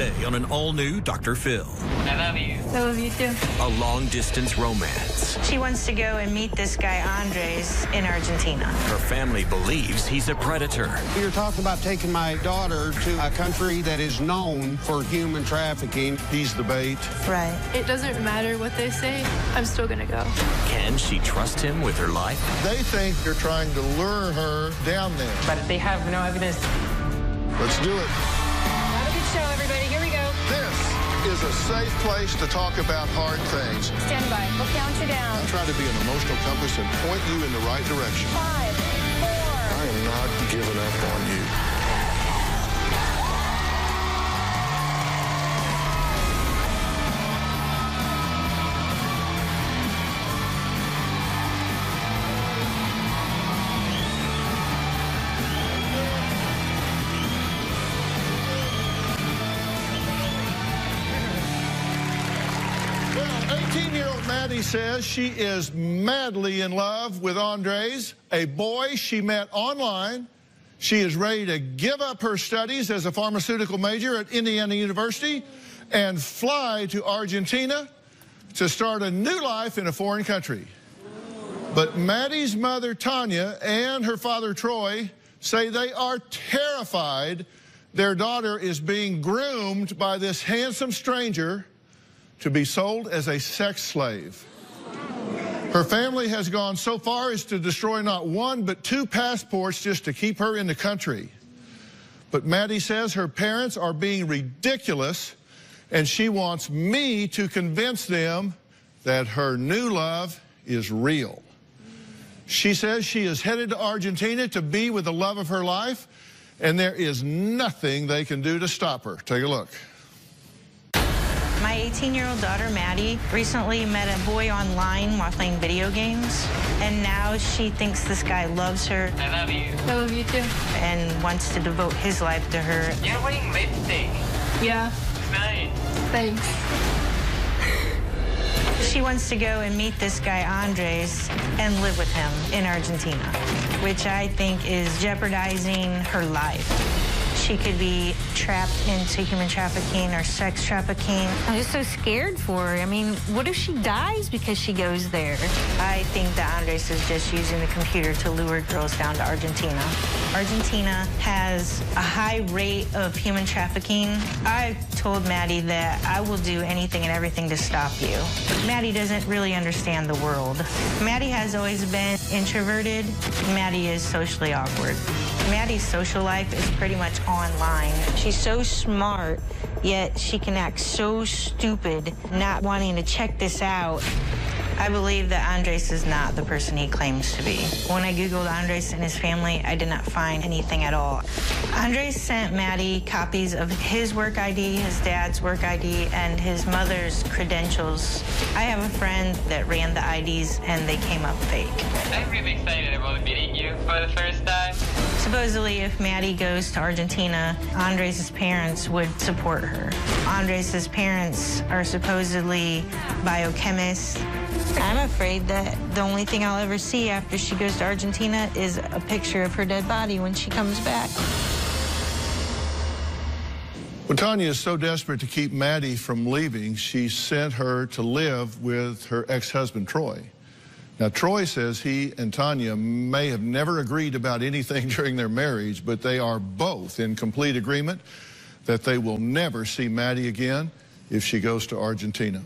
Today on an all new Dr. Phil. I love you. I love you too. A long distance romance. She wants to go and meet this guy, Andres, in Argentina. Her family believes he's a predator. You're talking about taking my daughter to a country that is known for human trafficking. He's the bait. Right. It doesn't matter what they say, I'm still gonna go. Can she trust him with her life? They think you're trying to lure her down there. But they have no evidence. Let's do it. Is a safe place to talk about hard things. Stand by. We'll count you down. I try to be an emotional compass and point you in the right direction. Five, four. I am not giving up on you. Says she is madly in love with Andres, a boy she met online. She is ready to give up her studies as a pharmaceutical major at Indiana University and fly to Argentina to start a new life in a foreign country. But Maddie's mother, Tanya, and her father, Troy, say they are terrified their daughter is being groomed by this handsome stranger to be sold as a sex slave. Her family has gone so far as to destroy not one but two passports just to keep her in the country. But Maddie says her parents are being ridiculous and she wants me to convince them that her new love is real. She says she is headed to Argentina to be with the love of her life and there is nothing they can do to stop her. Take a look. My 18 year old daughter, Maddie, recently met a boy online while playing video games. And now she thinks this guy loves her I love you. I love you too. and wants to devote his life to her. You're wearing lipstick. Yeah, Nice. thanks. She wants to go and meet this guy, Andres, and live with him in Argentina, which I think is jeopardizing her life. She could be trapped into human trafficking or sex trafficking. I'm just so scared for her. I mean, what if she dies because she goes there? I think that Andres is just using the computer to lure girls down to Argentina. Argentina has a high rate of human trafficking. I told Maddie that I will do anything and everything to stop you. Maddie doesn't really understand the world. Maddie has always been introverted. Maddie is socially awkward. Maddie's social life is pretty much online. She's so smart, yet she can act so stupid, not wanting to check this out. I believe that Andres is not the person he claims to be. When I Googled Andres and his family, I did not find anything at all. Andres sent Maddie copies of his work ID, his dad's work ID, and his mother's credentials. I have a friend that ran the IDs and they came up fake. I'm really excited about meeting you for the first time. Supposedly, if Maddie goes to Argentina, Andres' parents would support her. Andres' parents are supposedly biochemists. I'm afraid that the only thing I'll ever see after she goes to Argentina is a picture of her dead body when she comes back. When Tanya is so desperate to keep Maddie from leaving, she sent her to live with her ex-husband, Troy. Now, Troy says he and Tanya may have never agreed about anything during their marriage, but they are both in complete agreement that they will never see Maddie again if she goes to Argentina.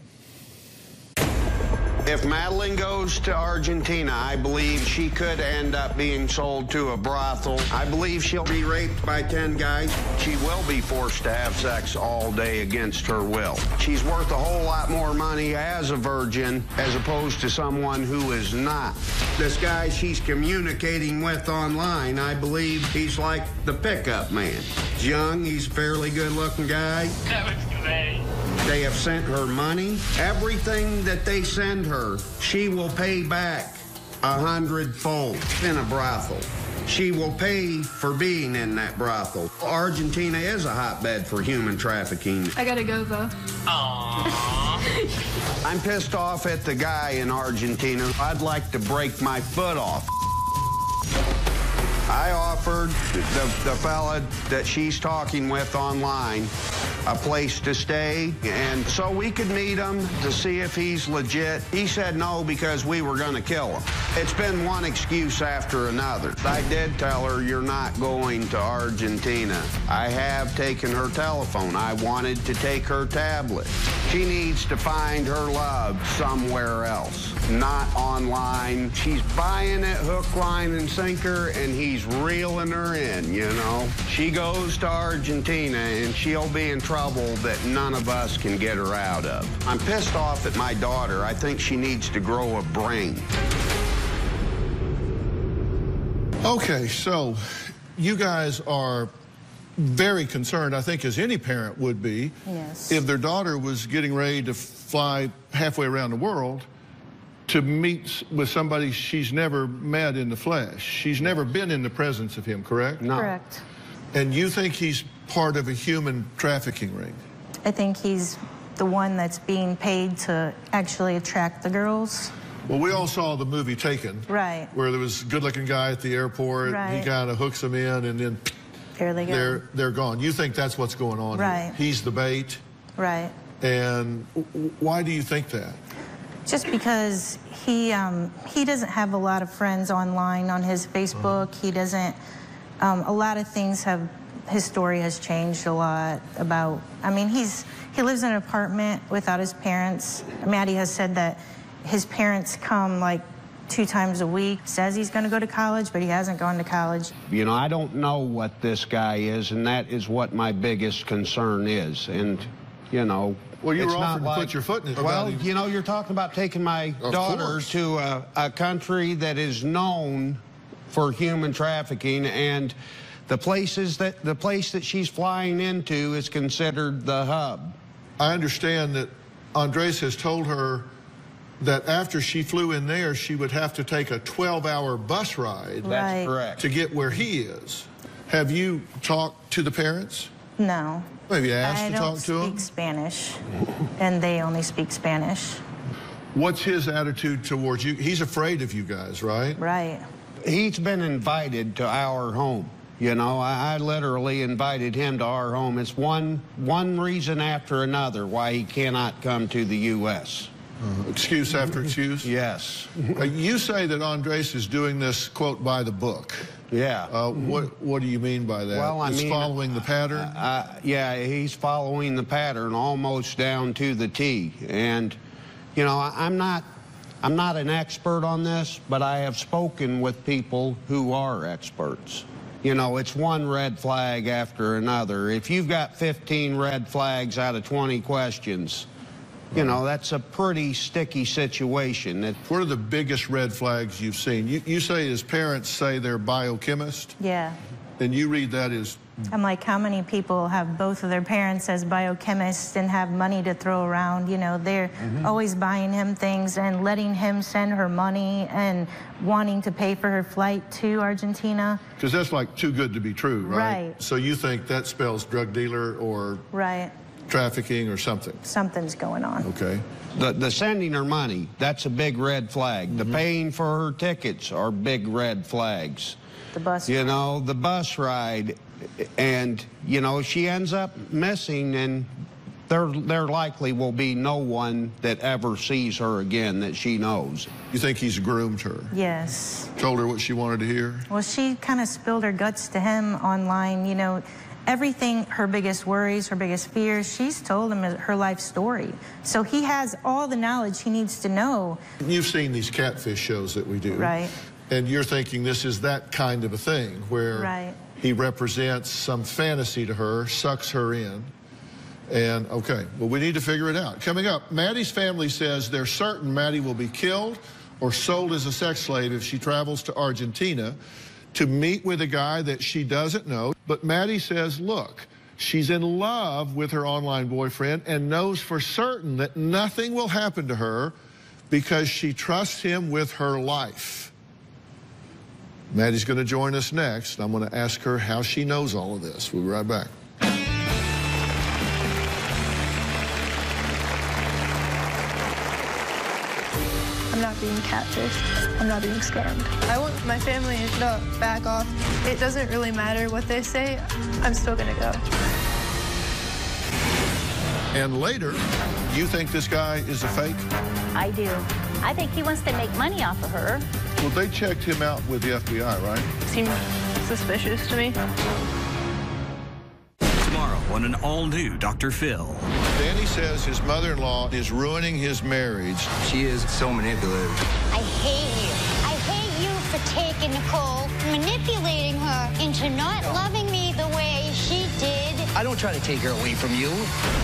If Madeline goes to Argentina, I believe she could end up being sold to a brothel. I believe she'll be raped by 10 guys. She will be forced to have sex all day against her will. She's worth a whole lot more money as a virgin as opposed to someone who is not. This guy she's communicating with online, I believe he's like the pickup man. He's young, he's a fairly good looking guy. That looks great. They have sent her money. Everything that they send her, she will pay back a hundredfold in a brothel. She will pay for being in that brothel. Argentina is a hotbed for human trafficking. I gotta go though. Aww. I'm pissed off at the guy in Argentina. I'd like to break my foot off. I offered the, the fella that she's talking with online a place to stay, and so we could meet him to see if he's legit. He said no because we were going to kill him. It's been one excuse after another. I did tell her you're not going to Argentina. I have taken her telephone. I wanted to take her tablet. She needs to find her love somewhere else, not online. She's buying it hook, line, and sinker, and he's reeling her in, you know. She goes to Argentina, and she'll be in trouble that none of us can get her out of. I'm pissed off at my daughter. I think she needs to grow a brain. Okay, so you guys are very concerned, I think, as any parent would be, Yes. if their daughter was getting ready to fly halfway around the world to meet with somebody she's never met in the flesh. She's never been in the presence of him, correct? No. Correct. And you think he's part of a human trafficking ring? I think he's the one that's being paid to actually attract the girls. Well, we all saw the movie Taken. Right. Where there was a good-looking guy at the airport. Right. He Right. kind of hooks them in, and then There they go. they're they're gone. You think that's what's going on? here. Right. He's the bait. Right. And w- w- why do you think that? Just because he um, he doesn't have a lot of friends online on his Facebook. He doesn't. Um, a lot of things have. His story has changed a lot about. I mean, he's he lives in an apartment without his parents. Maddie has said that his parents come like two times a week. Says he's going to go to college, but he hasn't gone to college. You know, I don't know what this guy is, and that is what my biggest concern is. And, you know, Well, you it's were not offering to like- put your foot in it Well, about you know, you're talking about taking my Of daughter course. to a, a country that is known for human trafficking, and the places that the place that she's flying into is considered the hub. I understand that Andres has told her that after she flew in there, she would have to take a 12-hour bus ride That's correct. to get where he is. Have you talked to the parents? No. Have you asked I to don't talk to speak? Spanish, and they only speak Spanish. What's his attitude towards you? He's afraid of you guys, right? Right. He's been invited to our home. You know, I, I literally invited him to our home. It's one one reason after another why he cannot come to the U.S. Excuse after excuse? Yes. Uh, you say that Andres is doing this, quote, by the book. Yeah. Uh, what, what do you mean by that? Well, I He's mean, following the pattern? Uh, yeah, he's following the pattern almost down to the T. And, you know, I, I'm not, I'm not an expert on this, but I have spoken with people who are experts. You know, it's one red flag after another. If you've got 15 red flags out of 20 questions, you know, that's a pretty sticky situation. It, What are the biggest red flags you've seen? You, you say his parents say they're biochemists, Yeah. and you read that as I'm like, how many people have both of their parents as biochemists and have money to throw around? You know, they're mm-hmm. always buying him things and letting him send her money and wanting to pay for her flight to Argentina. because that's like too good to be true, right? Right. So you think that spells drug dealer or Right. Trafficking or something? Something's going on. Okay. The, the sending her money, that's a big red flag. The mm-hmm. paying for her tickets are big red flags. The bus. You know, the bus ride, and, you know, she ends up missing, and there, there likely will be no one that ever sees her again that she knows. You think he's groomed her, Yes. told her what she wanted to hear? Well, she kind of spilled her guts to him online. You know, everything, her biggest worries, her biggest fears, she's told him her life story. So he has all the knowledge he needs to know. You've seen these catfish shows that we do. Right. And you're thinking this is that kind of a thing where Right. he represents some fantasy to her, sucks her in. And okay, well, we need to figure it out. Coming up, Maddie's family says they're certain Maddie will be killed or sold as a sex slave if she travels to Argentina to meet with a guy that she doesn't know. But Maddie says, look, she's in love with her online boyfriend and knows for certain that nothing will happen to her because she trusts him with her life. Maddie's going to join us next. I'm going to ask her how she knows all of this. We'll be right back. Not being catfished. I'm not being scammed. I want my family to back off. It doesn't really matter what they say. I'm still gonna go. And later, you think this guy is a fake? I do. I think he wants to make money off of her. Well, they checked him out with the FBI, right? Seemed suspicious to me. Tomorrow on an all new Dr. Phil. Danny says his mother-in-law is ruining his marriage. She is so manipulative. I hate you. I hate you for taking Nicole, manipulating her into not loving me the way she did. I don't try to take her away from you.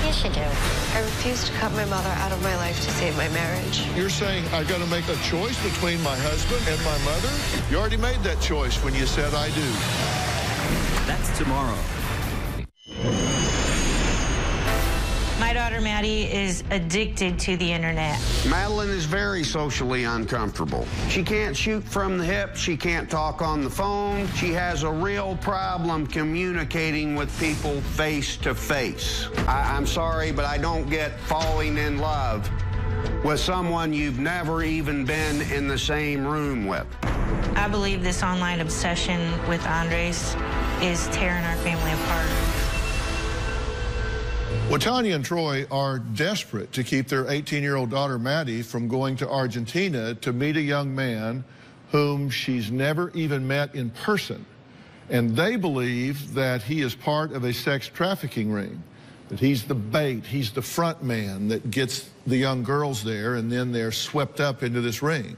Yes, you do. I refuse to cut my mother out of my life to save my marriage. You're saying I got to make a choice between my husband and my mother? You already made that choice when you said I do. That's tomorrow. Daughter Maddie is addicted to the internet. Madeline is very socially uncomfortable. She can't shoot from the hip. She can't talk on the phone. She has a real problem communicating with people face to face. I- I'm sorry, but I don't get falling in love with someone you've never even been in the same room with. I believe this online obsession with Andres is tearing our family apart. Well, Tanya and Troy are desperate to keep their 18-year-old daughter, Maddie, from going to Argentina to meet a young man whom she's never even met in person. And they believe that he is part of a sex trafficking ring, that he's the bait, he's the front man that gets the young girls there, and then they're swept up into this ring.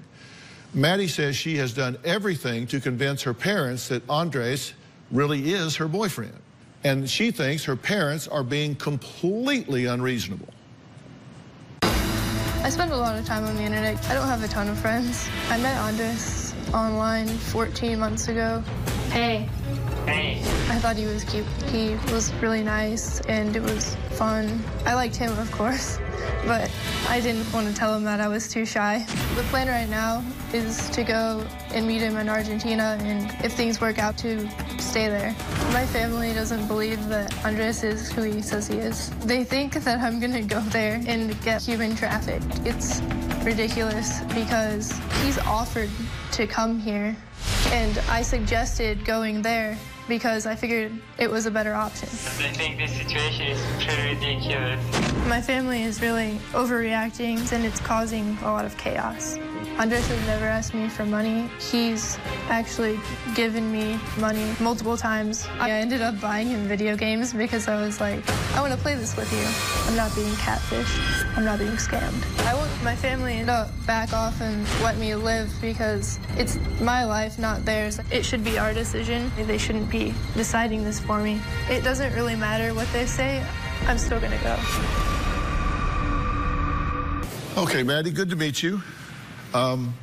Maddie says she has done everything to convince her parents that Andres really is her boyfriend. And she thinks her parents are being completely unreasonable. I spend a lot of time on the internet. I don't have a ton of friends. I met Andres online 14 months ago. Hey. Hey. I thought he was cute. He was really nice and it was fun. I liked him, of course, but I didn't want to tell him that I was too shy. The plan right now is to go and meet him in Argentina and if things work out to stay there. My family doesn't believe that Andres is who he says he is. They think that I'm gonna go there and get human trafficked. It's ridiculous because he's offered to come here and I suggested going there because I figured it was a better option. I think this situation is pretty ridiculous. My family is really overreacting and it's causing a lot of chaos. Andres has never asked me for money. He's actually given me money multiple times. I ended up buying him video games because I was like, I want to play this with you. I'm not being catfished. I'm not being scammed. I want my family to back off and let me live because it's my life, not theirs. It should be our decision. They shouldn't be deciding this for me. It doesn't really matter what they say. I'm still going to go. Okay, Maddie, good to meet you. Um,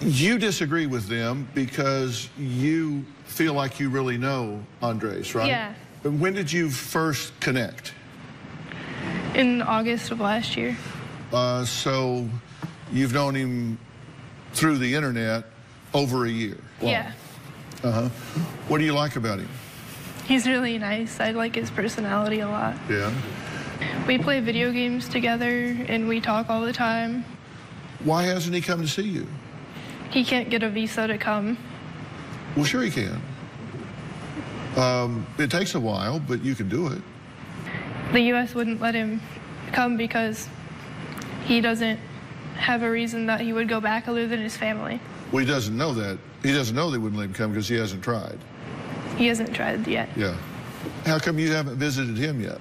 you disagree with them because you feel like you really know Andres, right? Yeah. When did you first connect? In August of last year. Uh, so you've known him through the internet over a year. Yeah. Uh huh. What do you like about him? He's really nice. I like his personality a lot. Yeah. We play video games together and we talk all the time. Why hasn't he come to see you? He can't get a visa to come. Well, sure he can. Um, it takes a while, but you can do it. The U.S. wouldn't let him come because he doesn't have a reason that he would go back other than his family. Well, he doesn't know that. He doesn't know they wouldn't let him come because he hasn't tried. He hasn't tried yet Yeah. How come you haven't visited him yet?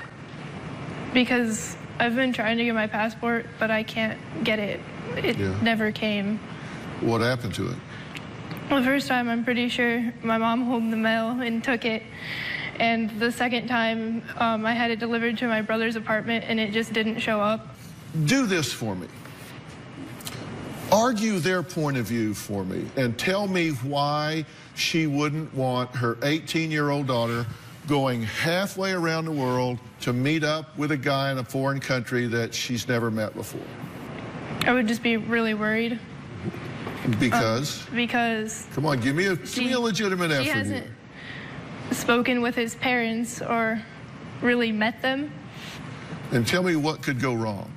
because I've been trying to get my passport, but I can't get it. It Yeah. never came. What happened to it? Well, The first time, I'm pretty sure my mom opened the mail and took it. And the second time, um, I had it delivered to my brother's apartment and it just didn't show up. Do this for me. Argue their point of view for me and tell me why she wouldn't want her 18 year old daughter going halfway around the world to meet up with a guy in a foreign country that she's never met before. I would just be really worried Because, because come on, give me a, give me a legitimate answer. effort hasn't spoken with his parents or really met them. And tell me what could go wrong.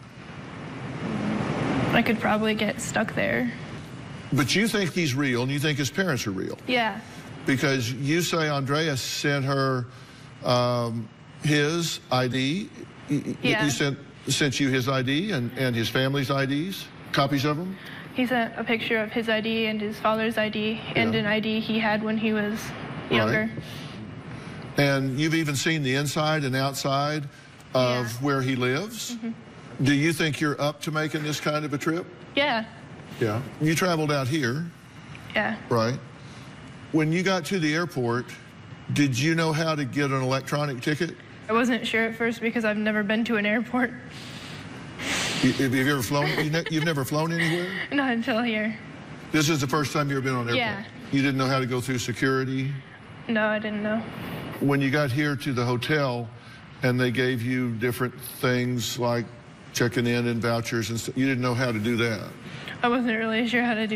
I could probably get stuck there. But you think he's real and you think his parents are real. Yeah. because you say Andreas sent her um, his ID Yeah. He sent sent you his ID and, and his family's IDs, copies of them? He sent a picture of his ID and his father's ID and Yeah. an ID he had when he was younger. And you've even seen the inside and outside of where he lives. Mm-hmm. Do you think you're up to making this kind of a trip? Yeah, Yeah. You traveled out here, yeah. right? When you got to the airport, did you know how to get an electronic ticket? I wasn't sure at first because I've never been to an airport. You- Have you ever flown? You ne- You've never flown anywhere? Not until here. This is the first time you've been on an airplane? Yeah. You didn't know how to go through security? No, I didn't know. When you got here to the hotel and they gave you different things like checking in and vouchers and stuff, you didn't know how to do that? I wasn't really sure how to do.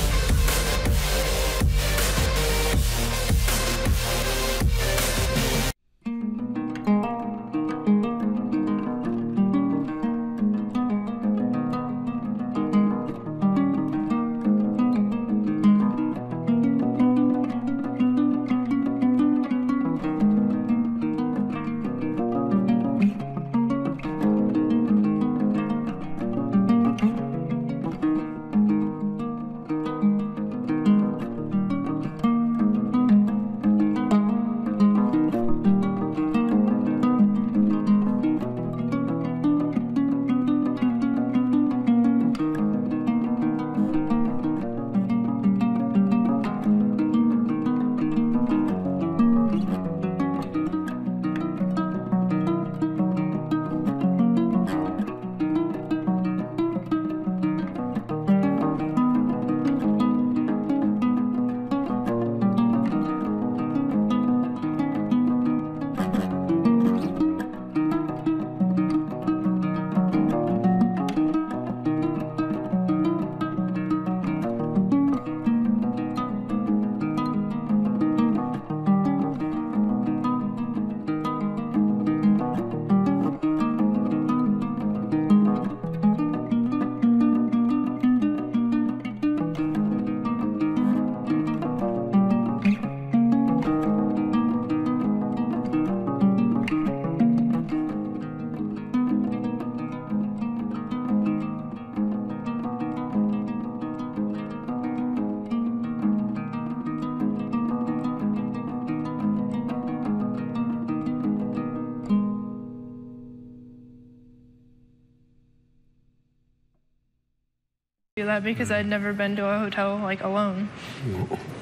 because mm. I'd never been to a hotel like alone.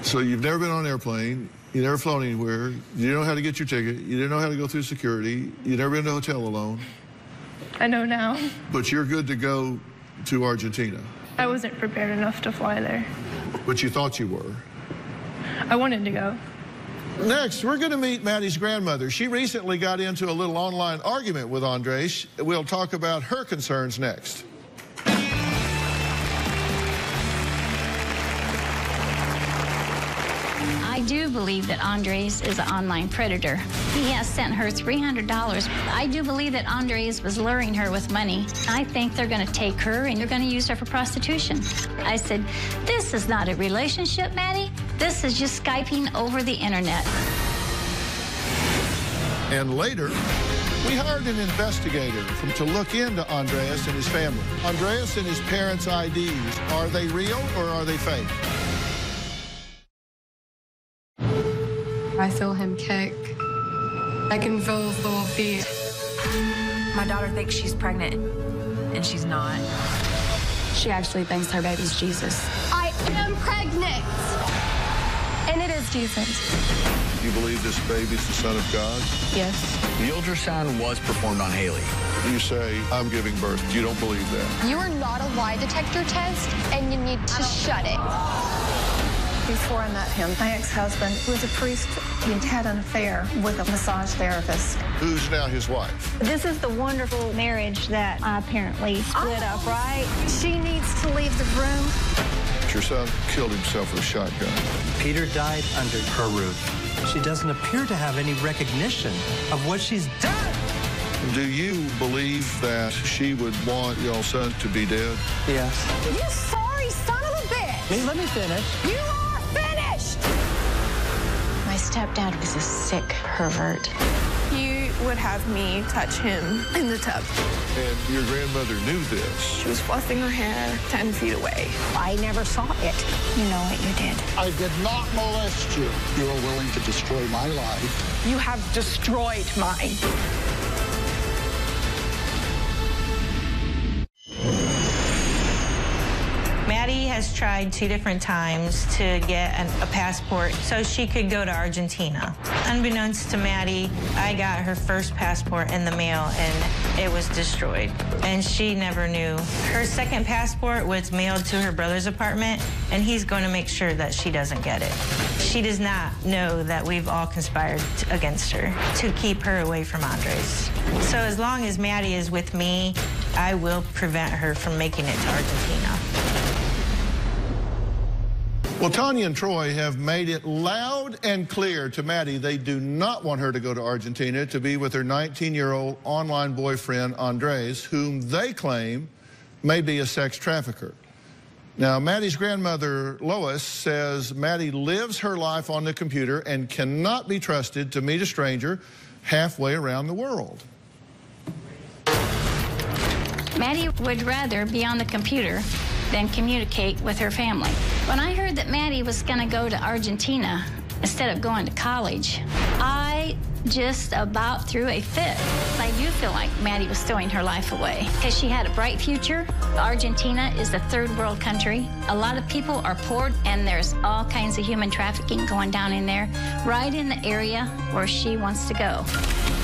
So you've never been on an airplane, you never flown anywhere, you didn't know how to get your ticket, you didn't know how to go through security, you never been to a hotel alone, I know now. but you're good to go to Argentina. I wasn't prepared enough to fly there. But you thought you were. I wanted to go. Next, we're going to meet Maddie's grandmother. She recently got into a little online argument with Andres. We'll talk about her concerns next. Do believe that Andres is an online predator. He has sent her $300. I do believe that Andres was luring her with money. I think they're going to take her and they're going to use her for prostitution. I said, This is not a relationship, Maddie. This is just Skyping over the internet. And later, we hired an investigator from, to look into Andreas and his family. Andreas and his parents' IDs, are they real or are they fake? I feel him kick. I can feel his little feet. My daughter thinks she's pregnant, and she's not. She actually thinks her baby's Jesus. I am pregnant. And it is Jesus. You believe this baby's the son of God? Yes. The ultrasound was performed on Haley. You say, I'm giving birth. You don't believe that. You are not a lie detector test, and you need to shut it. Before I met him, my ex-husband was a priest. He had an affair with a massage therapist. Who's now his wife? This is the wonderful marriage that I apparently split up, oh. right? She needs to leave the room. Your son killed himself with a shotgun. Peter died under her roof. She doesn't appear to have any recognition of what she's done. Do you believe that she would want your son to be dead? Yes. You sorry son of a bitch! Hey, let me finish. You are finished! My stepdad was a sick pervert. He would have me touch him in the tub. And your grandmother knew this. She was fluffing her hair 10 feet away. I never saw it. You know what you did. I did not molest you. You are willing to destroy my life. You have destroyed mine. Has tried two different times to get an, a passport so she could go to Argentina. Unbeknownst to Maddie, I got her first passport in the mail and it was destroyed. And she never knew. Her second passport was mailed to her brother's apartment and he's going to make sure that she doesn't get it. She does not know that we've all conspired against her to keep her away from Andres. So as long as Maddie is with me, I will prevent her from making it to Argentina. Well, Tanya and Troy have made it loud and clear to Maddie they do not want her to go to Argentina to be with her 19-year-old online boyfriend, Andres, whom they claim may be a sex trafficker. Now, Maddie's grandmother, Lois, says Maddie lives her life on the computer and cannot be trusted to meet a stranger halfway around the world. Maddie would rather be on the computer than communicate with her family. When I heard that Maddie was going to go to Argentina instead of going to college, I just about threw a fit. I do feel like Maddie was throwing her life away because she had a bright future. Argentina is a third world country. A lot of people are poor, and there's all kinds of human trafficking going down in there, right in the area where she wants to go.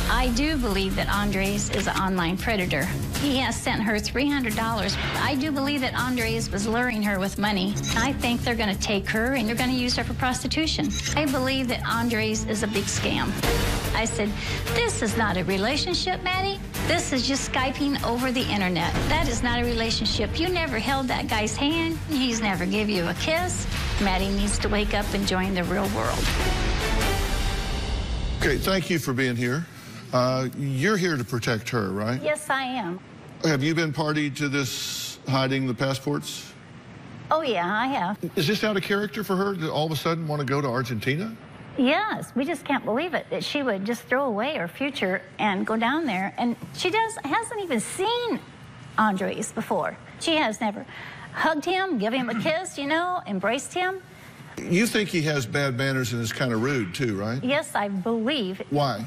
I do believe that Andres is an online predator. He has sent her $300. I do believe that Andres was luring her with money. I think they're going to take her and they're going to use her for prostitution. I believe that Andres is a big scam. I said, This is not a relationship, Maddie. This is just Skyping over the internet. That is not a relationship. You never held that guy's hand. He's never give you a kiss. Maddie needs to wake up and join the real world. Okay, thank you for being here. Uh, you're here to protect her, right? Yes, I am. Have you been party to this hiding the passports? Oh, yeah, I have. Is this out of character for her to all of a sudden want to go to Argentina? Yes, we just can't believe it that she would just throw away her future and go down there. And she does hasn't even seen Andres before. She has never hugged him, given him a kiss, you know, embraced him. You think he has bad manners and is kind of rude too, right? Yes, I believe. Why?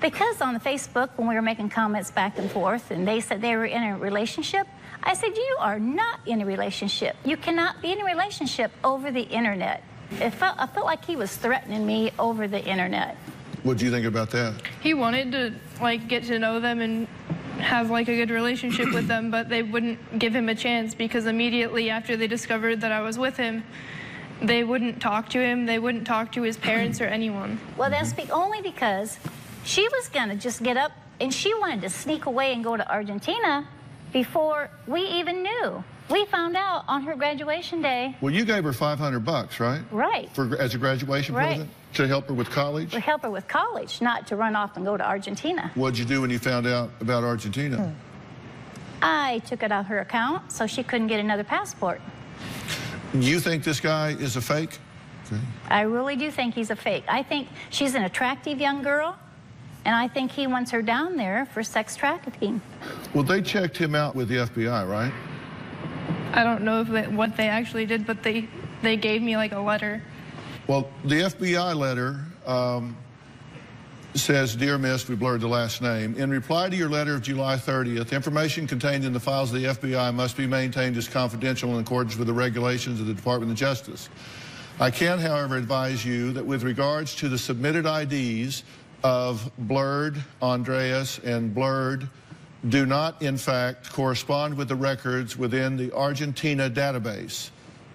Because on the Facebook, when we were making comments back and forth, and they said they were in a relationship, I said, You are not in a relationship. You cannot be in a relationship over the internet. It felt, I felt like he was threatening me over the internet. What do you think about that? He wanted to like get to know them and have like a good relationship with them, but they wouldn't give him a chance because immediately after they discovered that I was with him, they wouldn't talk to him. They wouldn't talk to his parents or anyone. Well, that's be- only because she was going to just get up and she wanted to sneak away and go to Argentina before we even knew. We found out on her graduation day. Well, you gave her 500 bucks, right? Right. For as a graduation Right. present to help her with college. To help her with college, not to run off and go to Argentina. What'd you do when you found out about Argentina? Hmm. I took it out her account so she couldn't get another passport. You think this guy is a fake? I really do think he's a fake. I think she's an attractive young girl, and I think he wants her down there for sex trafficking. Well, they checked him out with the FBI, right? I don't know if they, what they actually did, but they they gave me like a letter. Well, the FBI letter um, says, Dear Miss, we blurred the last name. In reply to your letter of July 30th, information contained in the files of the FBI must be maintained as confidential in accordance with the regulations of the Department of Justice. I can, however, advise you that with regards to the submitted IDs of Blurred, Andreas, and Blurred, do not, in fact, correspond with the records within the Argentina database.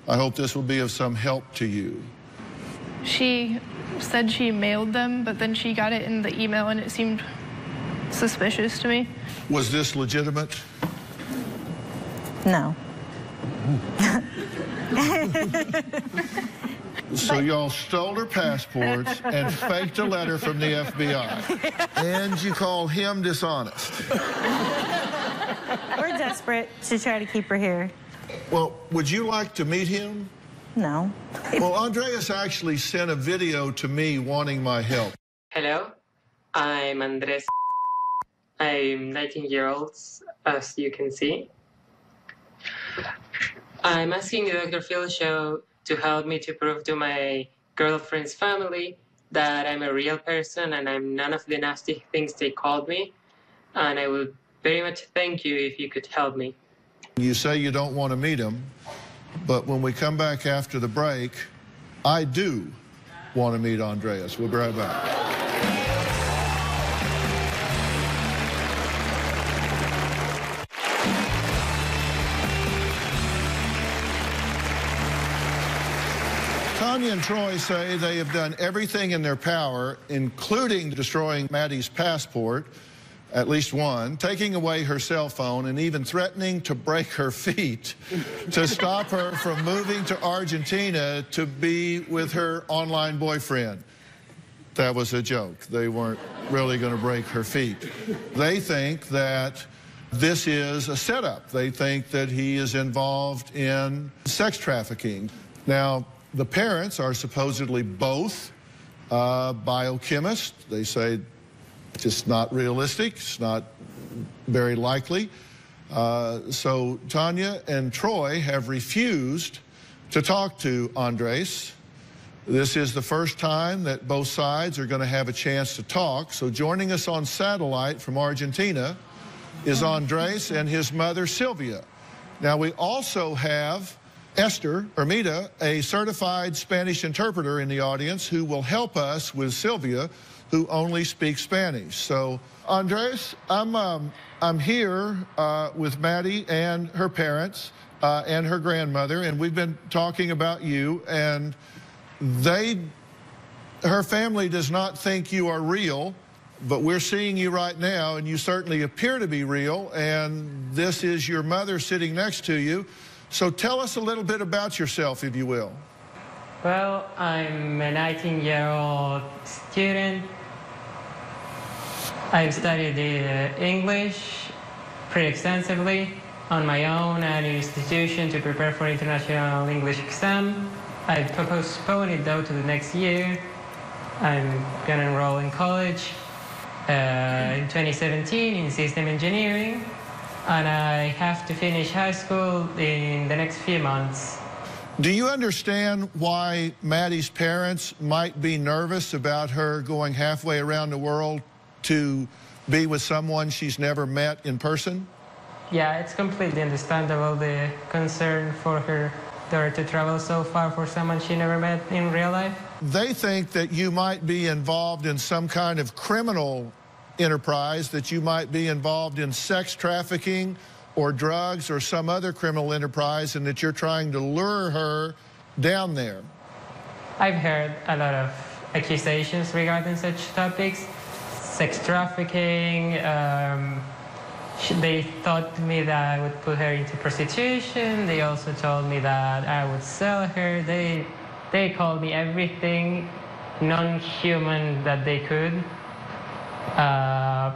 I hope this will be of some help to you. She said she mailed them, but then she got it in the email, and it seemed suspicious to me. Was this legitimate? No. So y'all stole her passports and faked a letter from the FBI. And you call him dishonest. We're desperate to try to keep her here. Well, would you like to meet him? No. Well, Andreas actually sent a video to me wanting my help. Hello, I'm Andres. I'm 19 years old, as you can see. I'm asking the Dr. Phil show to help me to prove to my girlfriend's family that I'm a real person and I'm none of the nasty things they called me. And I would very much thank you if you could help me. You say you don't want to meet him, but when we come back after the break, I do want to meet Andreas. We'll be right back. Tanya and Troy say they have done everything in their power, including destroying Maddie's passport, at least one, taking away her cell phone, and even threatening to break her feet to stop her from moving to Argentina to be with her online boyfriend. That was a joke. They weren't really going to break her feet. They think that this is a setup. They think that he is involved in sex trafficking. Now, the parents are supposedly both uh, biochemists. They say just not realistic, it's not very likely. Uh, so Tanya and Troy have refused to talk to Andres. This is the first time that both sides are going to have a chance to talk. So joining us on satellite from Argentina is Andres and his mother, Sylvia. Now, we also have Esther Ermita, a certified Spanish interpreter in the audience who will help us with Sylvia, who only speaks Spanish. So, Andres, I'm, um, I'm here uh, with Maddie and her parents uh, and her grandmother, and we've been talking about you, and they, her family does not think you are real, but we're seeing you right now, and you certainly appear to be real, and this is your mother sitting next to you. So tell us a little bit about yourself, if you will. Well, I'm a 19 year old student. I've studied uh, English pretty extensively on my own at an institution to prepare for international English exam. I postponed it though to the next year. I'm gonna enroll in college uh, in 2017 in system engineering, and I have to finish high school in the next few months. Do you understand why Maddie's parents might be nervous about her going halfway around the world to be with someone she's never met in person? Yeah, it's completely understandable the concern for her daughter to travel so far for someone she never met in real life. They think that you might be involved in some kind of criminal enterprise, that you might be involved in sex trafficking or drugs or some other criminal enterprise, and that you're trying to lure her down there. I've heard a lot of accusations regarding such topics sex trafficking. Um, they thought me that I would put her into prostitution. They also told me that I would sell her. They, they called me everything non-human that they could. Uh,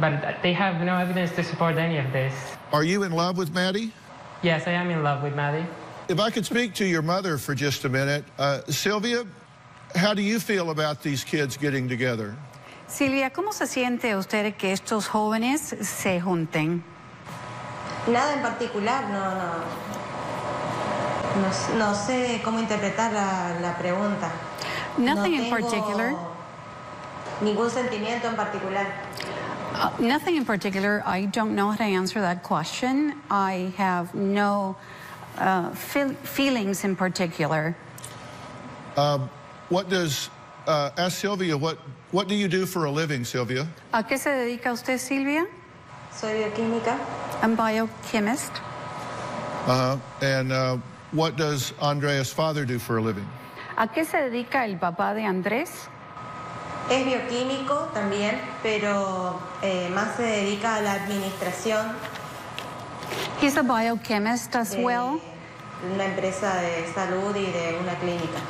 but they have no evidence to support any of this. Are you in love with Maddie? Yes, I am in love with Maddie. If I could speak to your mother for just a minute. Uh, Sylvia, how do you feel about these kids getting together? Silvia, ¿cómo se siente usted que estos jóvenes se junten? Nada en particular, no, no, no, no sé cómo interpretar la, la pregunta. Nothing no in particular. Ningún sentimiento en particular. Uh, nothing in particular. I don't know how to answer that question. I have no uh, feel, feelings in particular. Um, what does, uh, ask Sylvia, what, what do you do for a living, Sylvia? ¿A qué se dedica usted, Silvia? Soy bioquímica. I'm a biochemist. Uh-huh. And uh, what does Andrea's father do for a living? ¿A qué se dedica el papá de Andrés? Es bioquímico también, pero eh, más se dedica a la administración. He's a biochemist as de well, Una empresa de salud y de una clínica.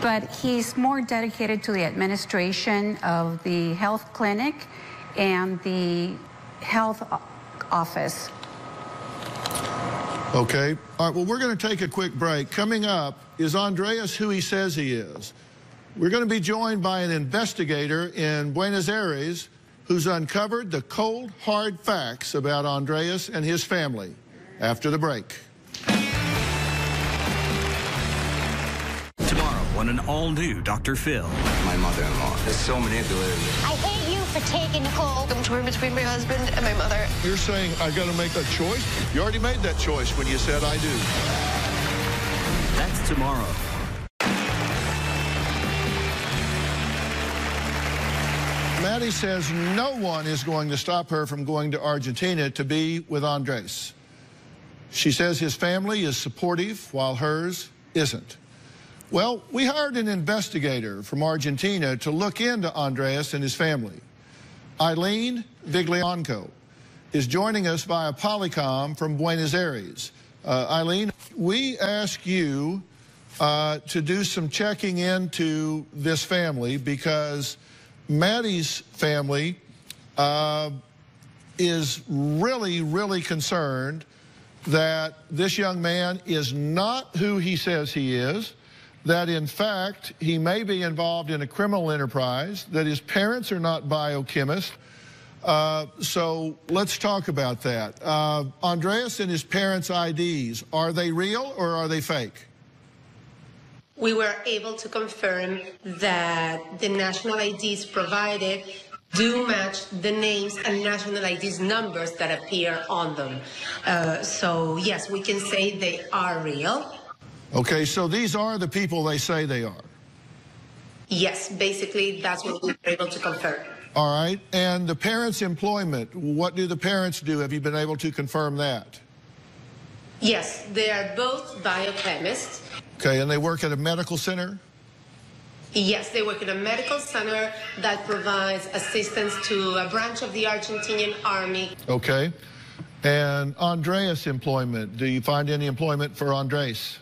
but he's more dedicated to the administration of the health clinic and the health office. Okay. All right, well, we're going to take a quick break. Coming up is Andreas who he says he is. We're going to be joined by an investigator in Buenos Aires who's uncovered the cold, hard facts about Andreas and his family after the break. Tomorrow on an all-new Dr. Phil. My mother-in-law is so manipulative. I hate you for taking Nicole. I'm torn between my husband and my mother. You're saying I got to make a choice? You already made that choice when you said I do. That's tomorrow. Maddie says no one is going to stop her from going to Argentina to be with Andres. She says his family is supportive while hers isn't. Well, we hired an investigator from Argentina to look into Andreas and his family. Eileen Viglianco is joining us via Polycom from Buenos Aires. Uh, Eileen, we ask you uh, to do some checking into this family because Maddie's family uh, is really, really concerned that this young man is not who he says he is, that in fact he may be involved in a criminal enterprise, that his parents are not biochemists. Uh, so let's talk about that. Uh, Andreas and his parents' IDs, are they real or are they fake? We were able to confirm that the national IDs provided do match the names and national IDs numbers that appear on them. Uh, so, yes, we can say they are real. Okay, so these are the people they say they are. Yes, basically, that's what we were able to confirm. All right, and the parents' employment, what do the parents do? Have you been able to confirm that? Yes, they are both biochemists. Okay, and they work at a medical center? Yes, they work at a medical center that provides assistance to a branch of the Argentinian army. Okay. And Andreas' employment, do you find any employment for Andres?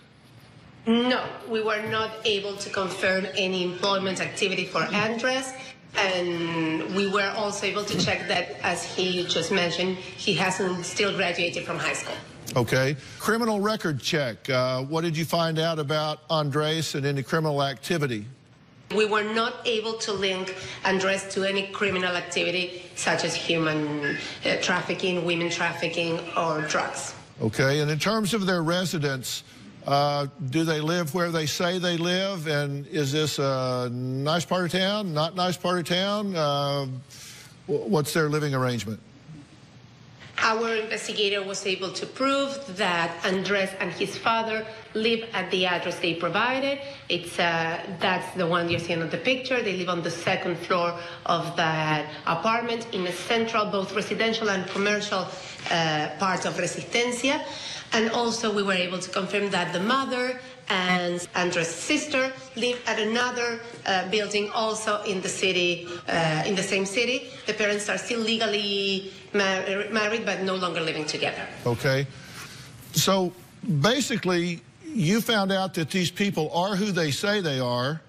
No, we were not able to confirm any employment activity for Andres. And we were also able to check that, as he just mentioned, he hasn't still graduated from high school. Okay. Criminal record check. Uh, what did you find out about Andres and any criminal activity? We were not able to link Andres to any criminal activity such as human uh, trafficking, women trafficking, or drugs. Okay. And in terms of their residence, uh, do they live where they say they live? And is this a nice part of town, not nice part of town? Uh, what's their living arrangement? Our investigator was able to prove that Andres and his father live at the address they provided. It's uh, that's the one you're seeing on the picture. They live on the second floor of that apartment in a central, both residential and commercial uh, part of Resistencia. And also, we were able to confirm that the mother and Andres' sister live at another uh, building also in the city, uh, in the same city. The parents are still legally mar married but no longer living together. Okay. So basically, you found out that these people are who they say they are,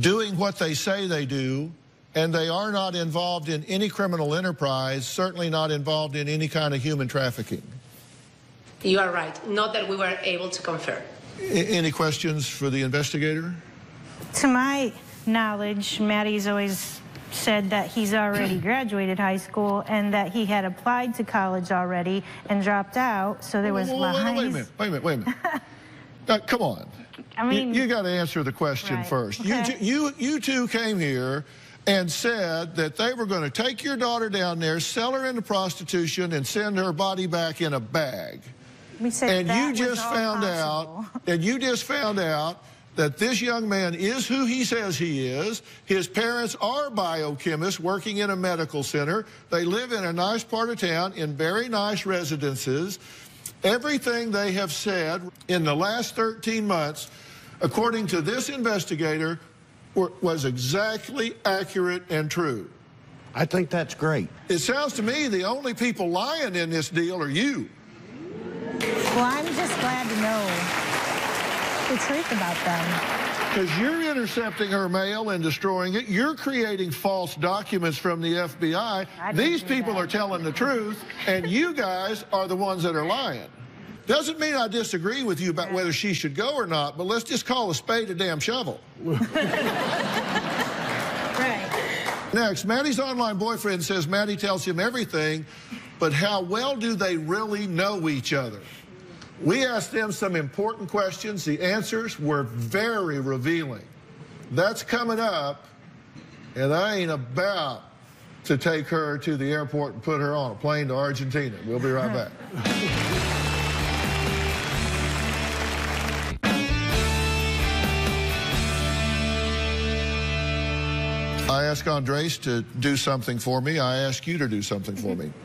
doing what they say they do, and they are not involved in any criminal enterprise, certainly not involved in any kind of human trafficking. You are right. Not that we were able to confirm. any questions for the investigator? To my knowledge, Maddie's always said that he's already graduated high school and that he had applied to college already and dropped out. So there was wait, wait, a minute, wait a minute, wait a minute. now, come on. I mean, you, you got to answer the question Right, first. okay. You, you, you two came here and said that they were going to take your daughter down there, sell her into prostitution, and send her body back in a bag. We said and that you just found possible. out, and you just found out that this young man is who he says he is. His parents are biochemists working in a medical center. They live in a nice part of town in very nice residences. Everything they have said in the last 13 months, according to this investigator, were, was exactly accurate and true. I think that's great. It sounds to me the only people lying in this deal are you. Well, I'm just glad to know the truth about them. Because you're intercepting her mail and destroying it. You're creating false documents from the FBI. These people are telling the truth, and you guys are the ones that are lying. Doesn't mean I disagree with you about whether she should go or not, but let's just call a spade a damn shovel. Right. Next, Maddie's online boyfriend says Maddie tells him everything, but how well do they really know each other? We asked them some important questions. The answers were very revealing. That's coming up, and I ain't about to take her to the airport and put her on a plane to Argentina. We'll be right back. I asked Andres to do something for me. I ask you to do something for me.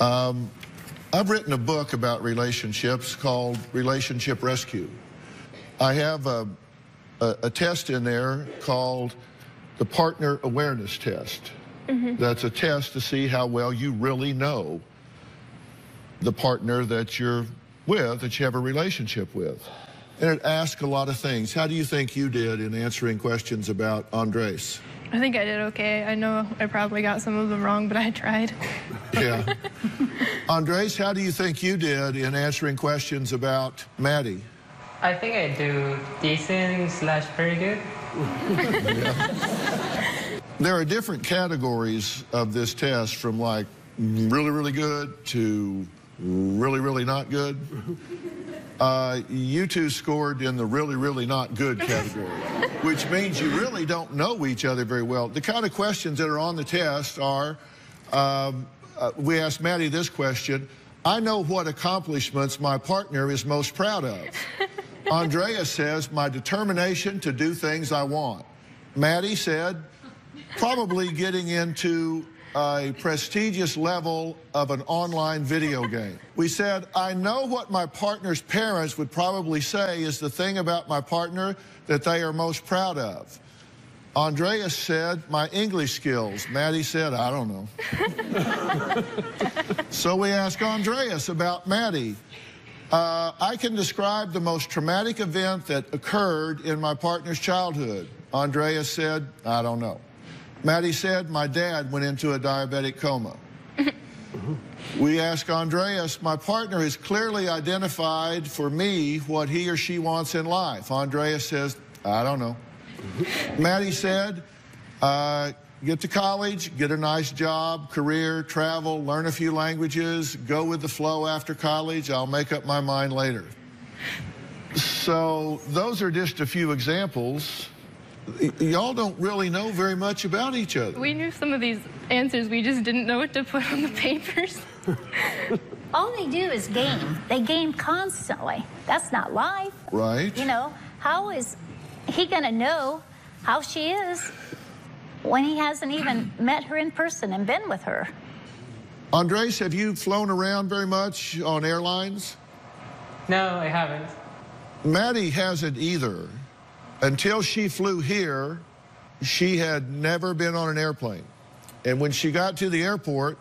Um, I've written a book about relationships called Relationship Rescue. I have a, a, a test in there called the Partner Awareness Test. Mm-hmm. That's a test to see how well you really know the partner that you're with, that you have a relationship with. And it asks a lot of things. How do you think you did in answering questions about Andres? I think I did okay. I know I probably got some of them wrong, but I tried. Yeah. Andres, how do you think you did in answering questions about Maddie? I think I do decent slash very good. There are different categories of this test from like really, really good to really, really not good. Uh, you two scored in the really, really not good category, which means you really don't know each other very well. The kind of questions that are on the test are, um, uh, we asked Maddie this question, I know what accomplishments my partner is most proud of. Andrea says, my determination to do things I want. Maddie said, probably getting into a prestigious level of an online video game. We said, I know what my partner's parents would probably say is the thing about my partner that they are most proud of. Andreas said, my English skills. Maddie said, I don't know. so we asked Andreas about Maddie. Uh, I can describe the most traumatic event that occurred in my partner's childhood. Andreas said, I don't know. Maddie said, my dad went into a diabetic coma. we asked Andreas, my partner has clearly identified for me what he or she wants in life. Andreas says, I don't know. Maddie said, uh, get to college, get a nice job, career, travel, learn a few languages, go with the flow after college. I'll make up my mind later. So those are just a few examples. Y- Y'all don't really know very much about each other, We knew some of these answers, we just didn't know what to put on the papers. All they do is game. They game constantly. That's not life. right? You know, how is he going to know how she is when he hasn't even met her in person and been with her? Andres, have you flown around very much on airlines? No, I haven't. Maddie hasn't either. Until she flew here, she had never been on an airplane. And when she got to the airport,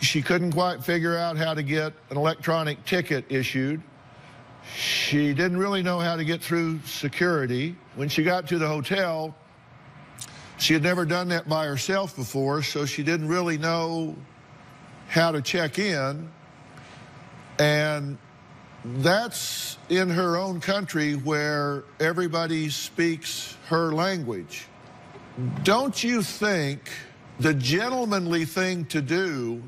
she couldn't quite figure out how to get an electronic ticket issued. She didn't really know how to get through security. When she got to the hotel, she had never done that by herself before, so she didn't really know how to check in. And that's in her own country where everybody speaks her language. Don't you think the gentlemanly thing to do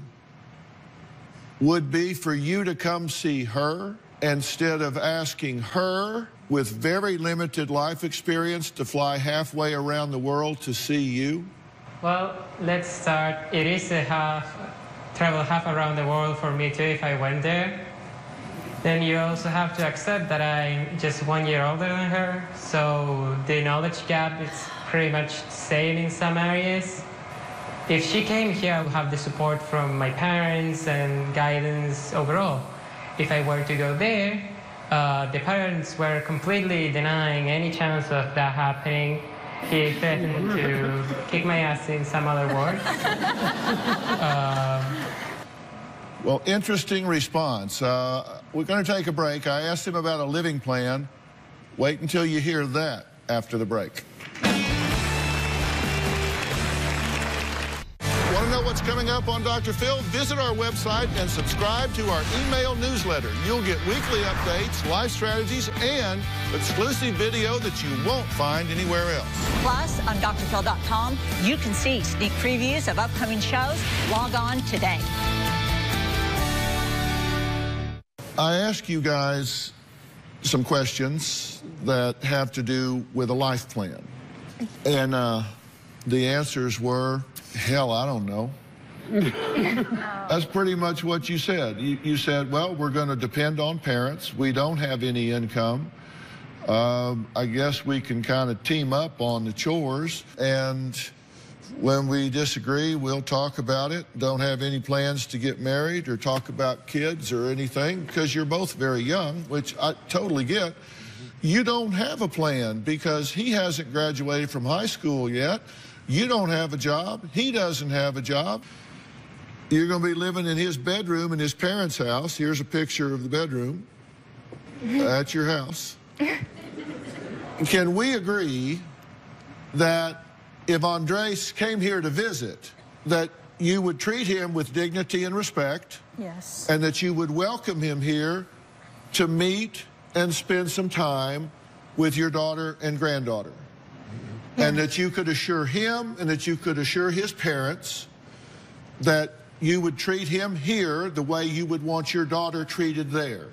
would be for you to come see her instead of asking her with very limited life experience to fly halfway around the world to see you? Well, let's start. It is a half, travel half around the world for me too if I went there. Then you also have to accept that I'm just one year older than her, so the knowledge gap is pretty much same in some areas. If she came here, I would have the support from my parents and guidance overall. If I were to go there, uh, the parents were completely denying any chance of that happening. He threatened to kick my ass in some other word. Um, Well, interesting response. Uh, we're going to take a break. I asked him about a living plan. Wait until you hear that after the break. What's coming up on Dr. Phil? Visit our website and subscribe to our email newsletter. You'll get weekly updates, life strategies, and exclusive video that you won't find anywhere else. Plus, on drphil.com, you can see sneak previews of upcoming shows. Log on today. I ask you guys some questions that have to do with a life plan. And uh, the answers were, hell, I don't know. That's pretty much what you said. You, you said, well, we're going to depend on parents. We don't have any income. Um, I guess we can kind of team up on the chores. And when we disagree, we'll talk about it. Don't have any plans to get married or talk about kids or anything because you're both very young, which I totally get. You don't have a plan because he hasn't graduated from high school yet. You don't have a job. He doesn't have a job. You're going to be living in his bedroom in his parents' house. Here's a picture of the bedroom. at your house. Can we agree that if Andres came here to visit, that you would treat him with dignity and respect, Yes. and that you would welcome him here to meet and spend some time with your daughter and granddaughter? And that you could assure him and that you could assure his parents that you would treat him here the way you would want your daughter treated there.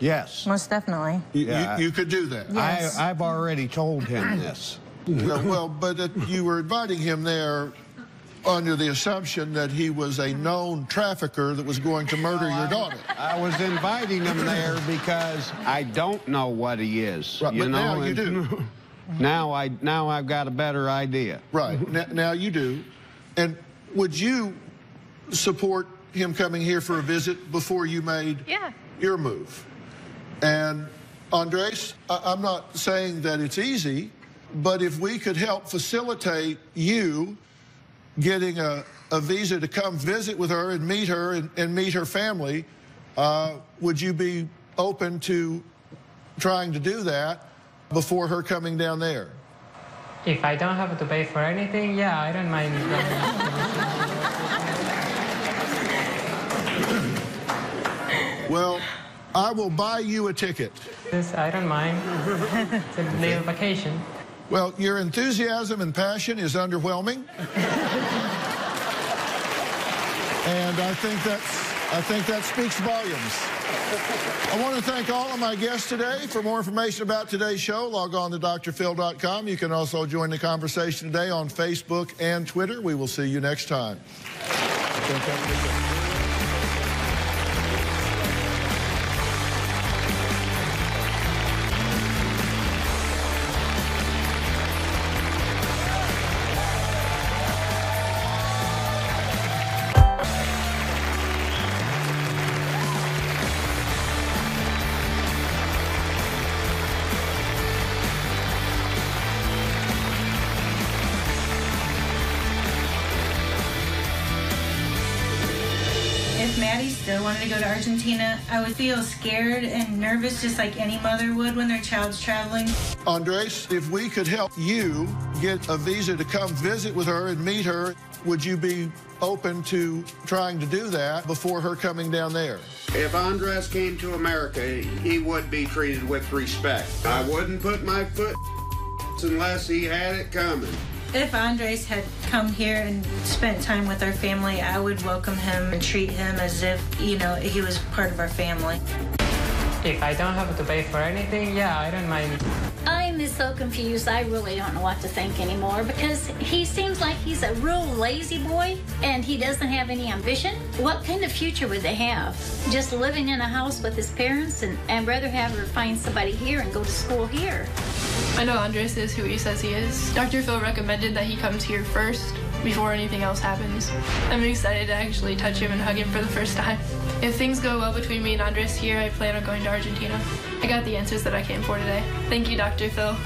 Yes. Most definitely. You, Yeah. you, you could do that. Yes. I, I've already told him this. well, well, but that you were inviting him there under the assumption that he was a known trafficker that was going to murder your daughter. I was inviting him there because I don't know what he is. Right, you but know, now you do. Now I now I've got a better idea. Right. Now, now you do. And would you support him coming here for a visit before you made Yeah. your move? And Andres, I- I'm not saying that it's easy, but if we could help facilitate you getting a, a visa to come visit with her and meet her and, and meet her family, uh, would you be open to trying to do that before her coming down there? if I don't have to pay for anything, yeah, I don't mind. Well, I will buy you a ticket. This, I don't mind. It's a little vacation. Well, your enthusiasm and passion is underwhelming. and I think that's I think that speaks volumes. I want to thank all of my guests today. For more information about today's show, log on to drphil.com. You can also join the conversation today on Facebook and Twitter. We will see you next time. Maddie still wanted to go to Argentina, I would feel scared and nervous just like any mother would when their child's traveling. Andres, if we could help you get a visa to come visit with her and meet her, would you be open to trying to do that before her coming down there? If Andres came to America, he would be treated with respect. I wouldn't put my foot unless he had it coming. If Andres had come here and spent time with our family, I would welcome him and treat him as if, you know, he was part of our family. If I don't have to pay for anything, yeah, I don't mind. I'm so confused. I really don't know what to think anymore because he seems like he's a real lazy boy and he doesn't have any ambition. What kind of future would they have? Just living in a house with his parents and, and rather have her find somebody here and go to school here. I know Andres is who he says he is. Dr. Phil recommended that he comes here first before anything else happens. I'm excited to actually touch him and hug him for the first time. If things go well between me and Andres here, I plan on going to Argentina. I got the answers that I came for today. Thank you, Dr. Phil.